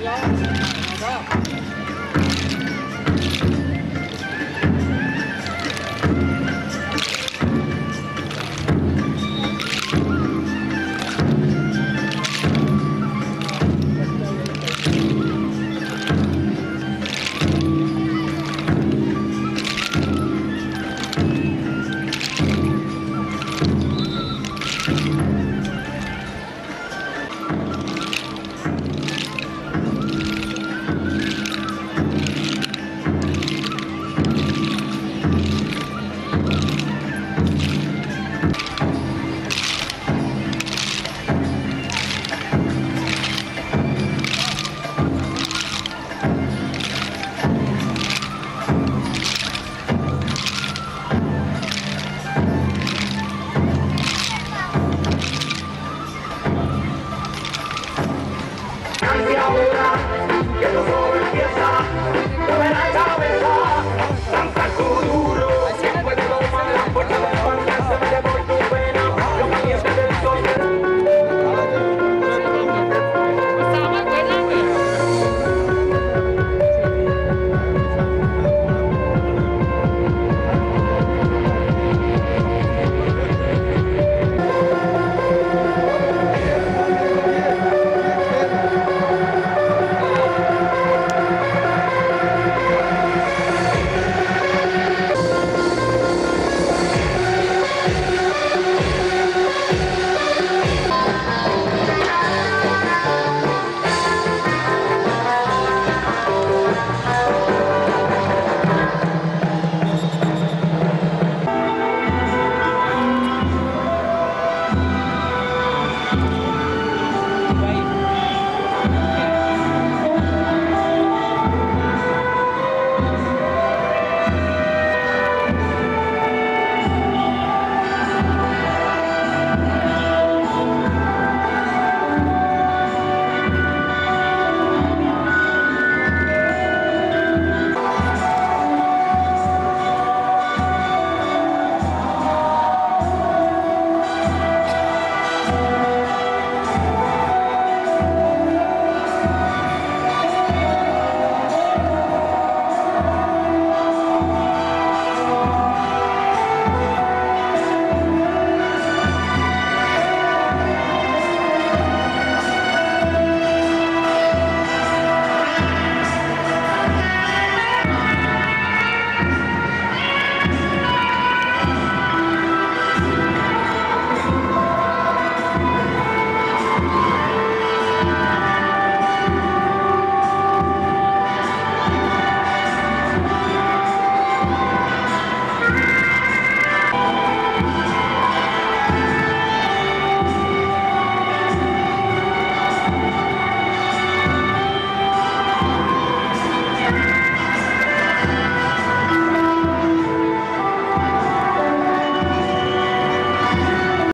đó. Đó.